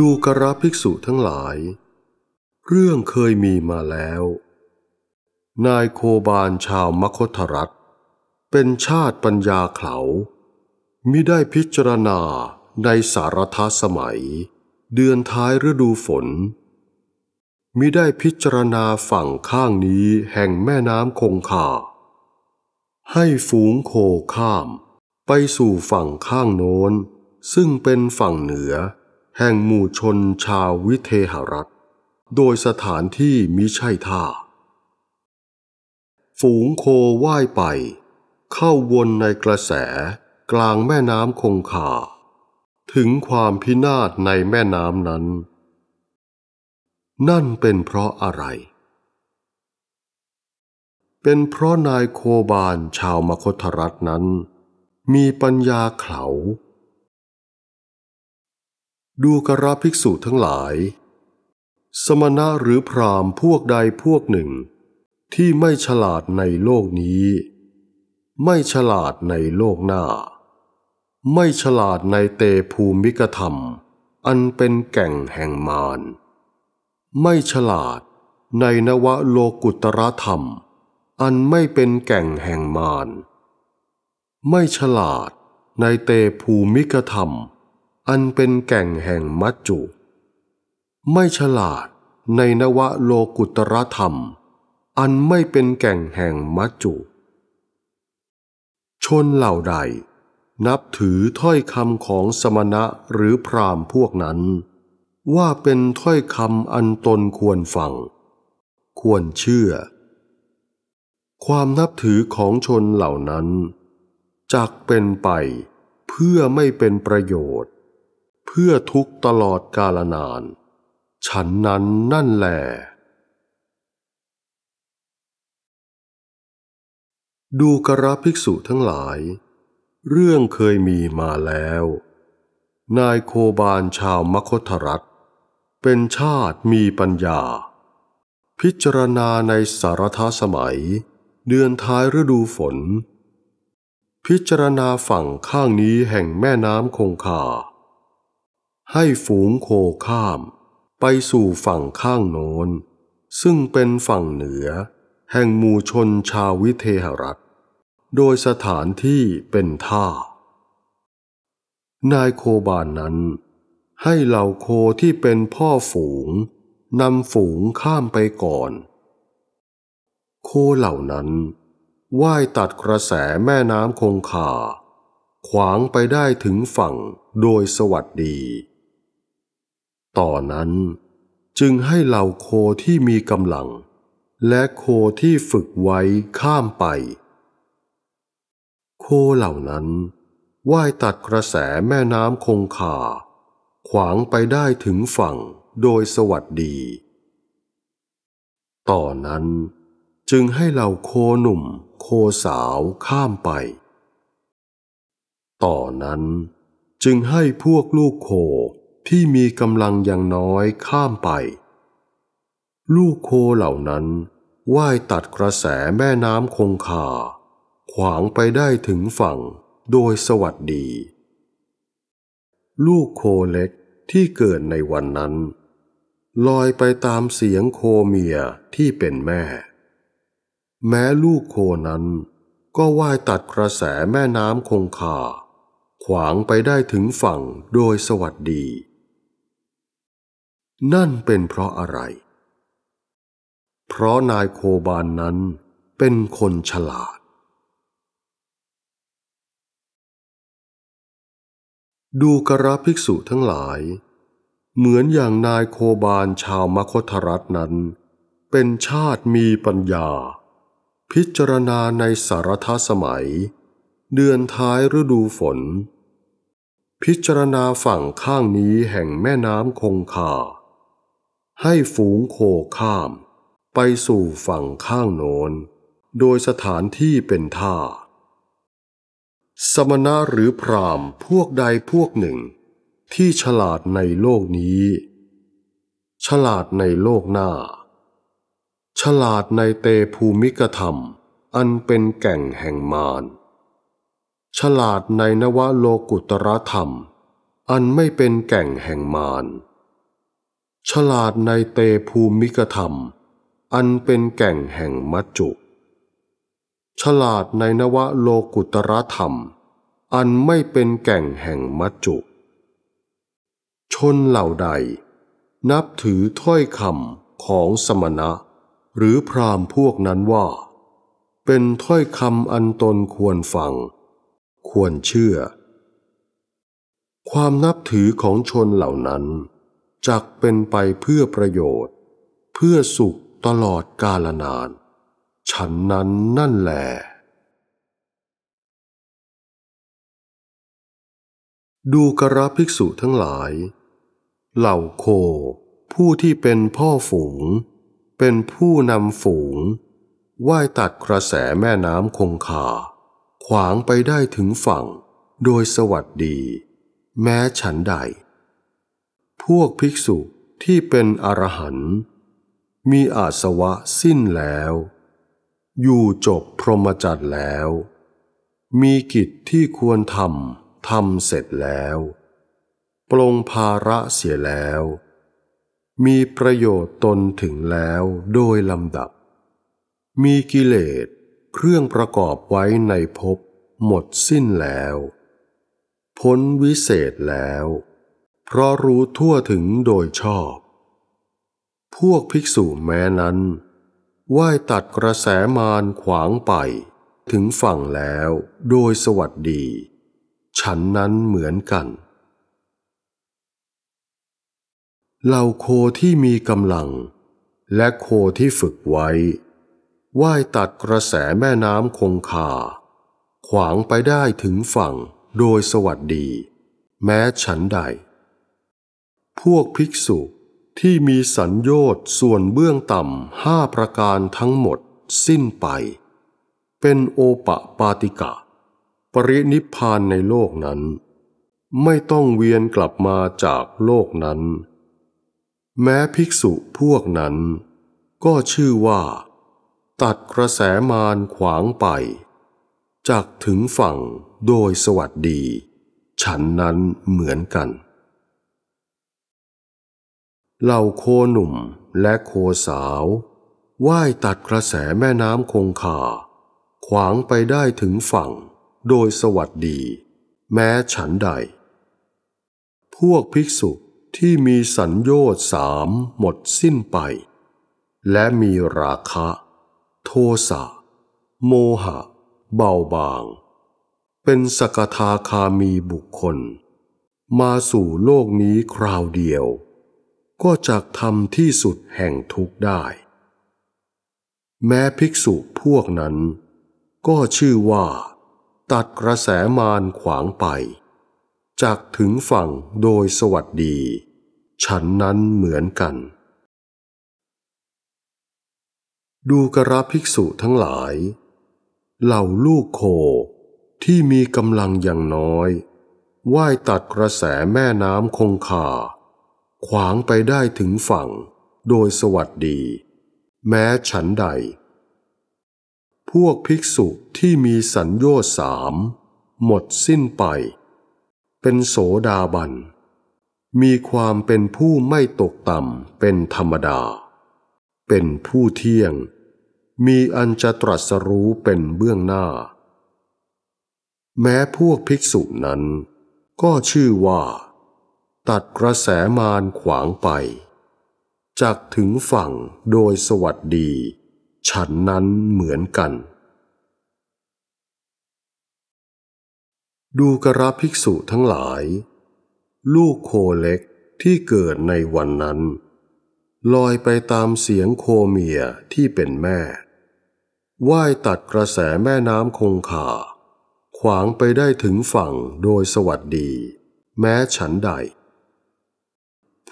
ดูกระภิกษุทั้งหลาย เรื่องเคยมีมาแล้ว นายโคบาลชาวมคธรัฐ เป็นชาติปัญญาเขามิได้พิจารณาในสารทสมัย เดือนท้ายฤดูฝนมิได้พิจารณาฝั่งข้างนี้แห่งแม่น้ำคงคา ให้ฝูงโคข้าม ไปสู่ฝั่งข้างโน้น ซึ่งเป็นฝั่งเหนือ แห่งหมู่ชนชาววิเทหรัฐ โดยสถานที่มิใช่ท่า ฝูงโคว่ายไป เข้าวนในกระแสกลางแม่น้ำคงคา ถึงความพินาศในแม่น้ำนั้น นั่นเป็นเพราะอะไร เป็นเพราะนายโคบาลชาวมคธรัฐนั้น มีปัญญาเขา ดูกระภิกษุทั้งหลาย สมณะหรือพรามพวกใดพวกหนึ่ง ที่ไม่ฉลาดในโลกนี้ ไม่ฉลาดในโลกหน้า ไม่ฉลาดในเตภูมิกธรรม อันเป็นแก่งแห่งมารไม่ฉลาดในนวโลกุตรธรรม อันไม่เป็นแก่งแห่งมารไม่ฉลาดในเตภูมิกธรรม อันเป็นแก่งแห่งมัจจุ ไม่ฉลาดในนวโลกุตรธรรม อันไม่เป็นแก่งแห่งมัจจุ ชนเหล่าใด นับถือถ้อยคำของสมณะหรือพรามพวกนั้น ว่าเป็นถ้อยคำอันตนควรฟัง ควรเชื่อ ความนับถือของชนเหล่านั้นจักเป็นไปเพื่อไม่เป็นประโยชน์ เพื่อทุกตลอดกาลนาน ฉันนั้นนั่นแหละดูกระภิกษุทั้งหลาย เรื่องเคยมีมาแล้ว นายโคบาลชาวมคธรัฐ เป็นชาติมีปัญญา พิจารณาในสารทสมัย เดือนท้ายฤดูฝน พิจารณาฝั่งข้างนี้แห่งแม่น้ำคงคา ให้ฝูงโคข้าม ไปสู่ฝั่งข้างโน้น ซึ่งเป็นฝั่งเหนือ แห่งมูชนชาววิเทหรัฐ โดยสถานที่เป็นท่า นายโคบานนั้น ให้เหล่าโคที่เป็นพ่อฝูงนำฝูงข้ามไปก่อน โคเหล่านั้นว่ายตัดกระแสแม่น้ำคงคา ขวางไปได้ถึงฝั่งโดยสวัสดี ต่อนนั้นจึงให้เหล่าโคที่มีกำลัง และโคที่ฝึกไว้ข้ามไป โคเหล่านั้นว่ายตัดกระแสแม่น้ำคงคา ขวางไปได้ถึงฝั่งโดยสวัสดี ต่อนนั้นจึงให้เหล่าโคหนุ่มโคสาวข้ามไป ต่อนนั้นจึงให้พวกลูกโค ที่มีกำลังอย่างน้อยข้ามไป ลูกโคเหล่านั้นว่ายตัดกระแสแม่น้ำคงคา ขวางไปได้ถึงฝั่งโดยสวัสดี ลูกโคเล็กที่เกิดในวันนั้น ลอยไปตามเสียงโคเมียที่เป็นแม่ แม้ลูกโคนั้นก็ว่ายตัดกระแสแม่น้ำคงคา ขวางไปได้ถึงฝั่งโดยสวัสดี นั่นเป็นเพราะอะไร เพราะนายโคบานนั้นเป็นคนฉลาด ดูกระภิกษุทั้งหลาย เหมือนอย่างนายโคบาลชาวมคธรัฐนั้น เป็นชาติมีปัญญา พิจารณาในสารทสมัย เดือนท้ายฤดูฝนพิจารณาฝั่งข้างนี้แห่งแม่น้ำคงคา ให้ฝูงโคข้าม ไปสู่ฝั่งข้างโน้น โดยสถานที่เป็นท่า สมณะหรือพรามพวกใดพวกหนึ่ง ที่ฉลาดในโลกนี้ ฉลาดในโลกหน้า ฉลาดในเตภูมิกธรรม อันเป็นแก่งแห่งมารฉลาดในนวโลกุตรธรรม อันไม่เป็นแก่งแห่งมาร ฉลาดในเตภูมิกธรรม อันเป็นแก่งแห่งมัจจุ ฉลาดในนวโลกุตรธรรม อันไม่เป็นแก่งแห่งมัจจุ ชนเหล่าใด นับถือถ้อยคำของสมณะ หรือพราหมพวกนั้นว่า เป็นถ้อยคำอันตนควรฟัง ควรเชื่อ ความนับถือของชนเหล่านั้น จักเป็นไปเพื่อประโยชน์ เพื่อสุขตลอดกาลนาน ฉันนั้นนั่นแหลดูกระภิกษุทั้งหลาย เหล่าโค ผู้ที่เป็นพ่อฝูง เป็นผู้นำฝูงว่ายตัดกระแสแม่น้ำคงคา ขวางไปได้ถึงฝั่ง โดยสวัสดี แม้ฉันใด พวกภิกษุที่เป็นอรหันต์มีอาสวะสิ้นแล้ว อยู่จบพรหมจรรย์แล้ว มีกิจที่ควรทำทำเสร็จแล้วปลงภาระเสียแล้ว มีประโยชน์ตนถึงแล้วโดยลำดับ มีกิเลสเครื่องประกอบไว้ในภพหมดสิ้นแล้ว พ้นวิเศษแล้ว เพราะรู้ทั่วถึงโดยชอบ พวกภิกษุแม้นั้นว่ายตัดกระแสมารขวางไป ถึงฝั่งแล้วโดยสวัสดี ฉันนั้นเหมือนกันเหล่าโคที่มีกำลัง และโคที่ฝึกไว้ว่ายตัดกระแสแม่น้ำคงคา ขวางไปได้ถึงฝั่งโดยสวัสดี แม้ฉันใด พวกภิกษุที่มีสัญญชน์ส่วนเบื้องต่ำห้าประการทั้งหมดสิ้นไป เป็นโอปะปาติกะ ปรินิพานในโลกนั้น ไม่ต้องเวียนกลับมาจากโลกนั้น แม้ภิกษุพวกนั้น ก็ชื่อว่า ตัดกระแสมารขวางไป จากถึงฝั่งโดยสวัสดี ฉันนั้นเหมือนกัน เหล่าโคหนุ่มและโคสาวว่ายตัดกระแสแม่น้ำคงคา ขวางไปได้ถึงฝั่ง โดยสวัสดี แม้ฉันใด พวกภิกษุที่มีสัญญชน์สามหมดสิ้นไป และมีราคะ โทสะโมหะ เบาบาง เป็นสกทาคามีบุคคล มาสู่โลกนี้คราวเดียว ก็จะทำที่สุดแห่งทุกได้ แม้ภิกษุพวกนั้น ก็ชื่อว่า ตัดกระแสมารขวางไป จากถึงฝั่งโดยสวัสดี ฉันนั้นเหมือนกัน ดูกระภิกษุทั้งหลาย เหล่าลูกโคที่มีกำลังอย่างน้อย ว่ายตัดกระแสแม่น้ำคงคา ขวางไปได้ถึงฝั่ง โดยสวัสดี แม้ฉันใด พวกภิกษุที่มีสัญญาสาม หมดสิ้นไป เป็นโสดาบัน มีความเป็นผู้ไม่ตกต่ำเป็นธรรมดา เป็นผู้เที่ยง มีอันจะตรัสรู้เป็นเบื้องหน้า แม้พวกภิกษุนั้น ก็ชื่อว่า ตัดกระแสมารขวางไป จากถึงฝั่งโดยสวัสดี ฉันนั้นเหมือนกัน ดูกระภิกษุทั้งหลาย ลูกโคเล็กที่เกิดในวันนั้น ลอยไปตามเสียงโคเมียที่เป็นแม่ว่ายตัดกระแสแม่น้ำคงคาขวางไปได้ถึงฝั่งโดยสวัสดี แม้ฉันใด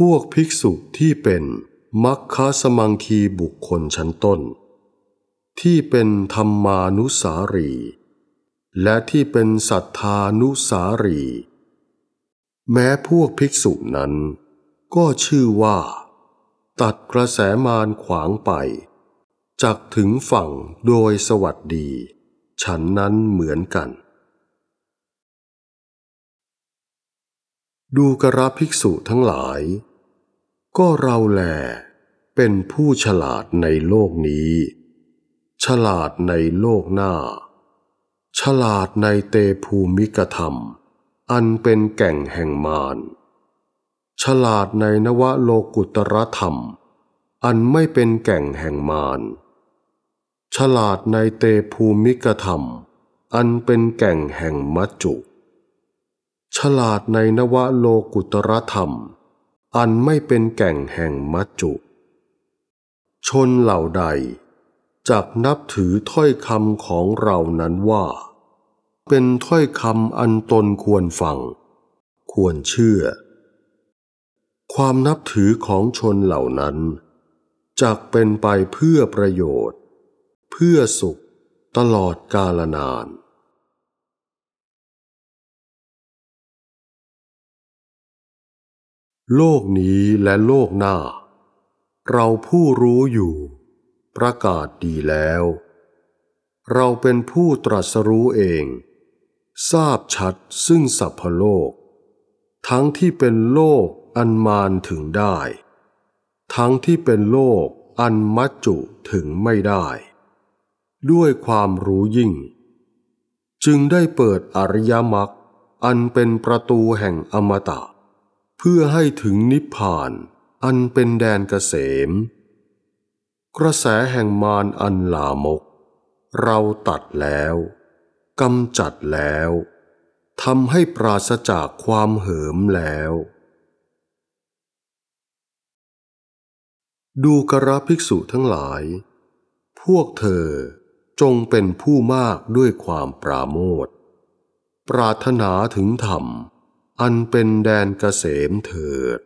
พวกภิกษุที่เป็นมัคคสมังคีบุคคลชั้นต้น ที่เป็นธรรมานุสารี และที่เป็นสัทธานุสารี แม้พวกภิกษุนั้น ก็ชื่อว่า ตัดกระแสมารขวางไป จักถึงฝั่งโดยสวัสดี ฉันนั้นเหมือนกัน ดูกระภิกษุทั้งหลาย ก็เราแหลเป็นผู้ฉลาดในโลกนี้ ฉลาดในโลกหน้า ฉลาดในเตภูมิกธรรม อันเป็นแก่งแห่งมาร ฉลาดในนวโลกุตรธรรม อันไม่เป็นแก่งแห่งมารฉลาดในเตภูมิกธรรม อันเป็นแก่งแห่งมัจจุ ฉลาดในนวโลกุตรธรรม อันไม่เป็นแก่งแห่งมัจจุ ชนเหล่าใด จักนับถือถ้อยคำของเรานั้นว่า เป็นถ้อยคำอันตนควรฟัง ควรเชื่อ ความนับถือของชนเหล่านั้นจักเป็นไปเพื่อประโยชน์ เพื่อสุขตลอดกาลนาน โลกนี้และโลกหน้า เราผู้รู้อยู่ ประกาศดีแล้ว เราเป็นผู้ตรัสรู้เอง ทราบชัดซึ่งสัพพโลก ทั้งที่เป็นโลกอันมานถึงได้ ทั้งที่เป็นโลกอันมัจจุถึงไม่ได้ ด้วยความรู้ยิ่ง จึงได้เปิดอริยมรรคอันเป็นประตูแห่งอมตะ เพื่อให้ถึงนิพพาน อันเป็นแดนเกษม กระแสแห่งมารอันลามก เราตัดแล้วกำจัดแล้วทำให้ปราศจากความเหิมแล้ว ดูกระภิกษุทั้งหลาย พวกเธอจงเป็นผู้มากด้วยความปราโมทปรารถนาถึงธรรม อันเป็นแดนเกษมเถิด